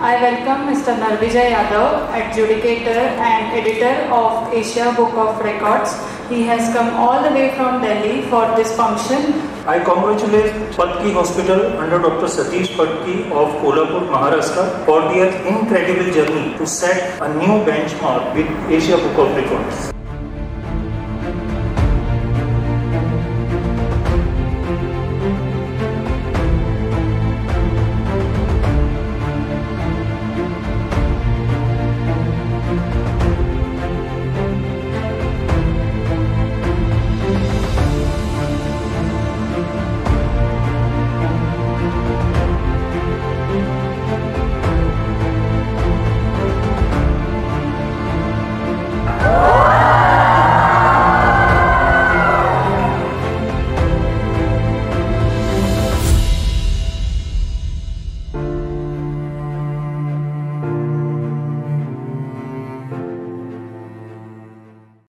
I welcome Mr. Narvijay Yadav, adjudicator and editor of Asia Book of Records. He has come all the way from Delhi for this function. I congratulate Patki Hospital under Dr. Satish Patki of Kolhapur, Maharashtra for their incredible journey to set a new benchmark with Asia Book of Records.